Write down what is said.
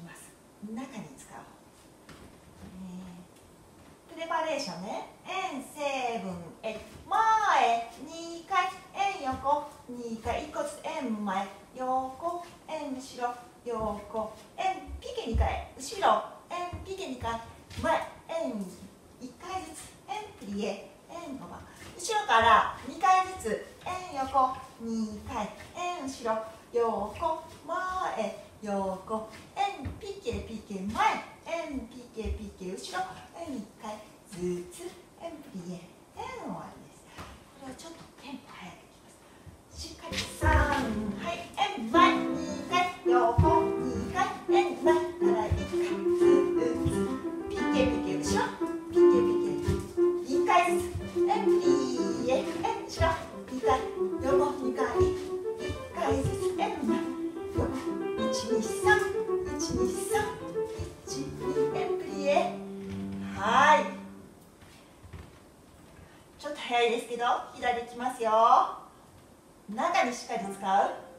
ます。中に使う、えー、プレパレーションね。円成分。え前。2回。円横。2回。1個ずつ円前。横。円後ろ。横。円ピケ2回。後ろ。円ピケ2回。前。円1回ずつ。円プリエ円5番後ろから。2回ずつ。円横。2回。円後ろ。横。前。横。ピケピケ前円ピケピケ後ろ円一回ずつ12312円プリエはい。ちょっと早いですけど左いきますよ。中にしっかり使う。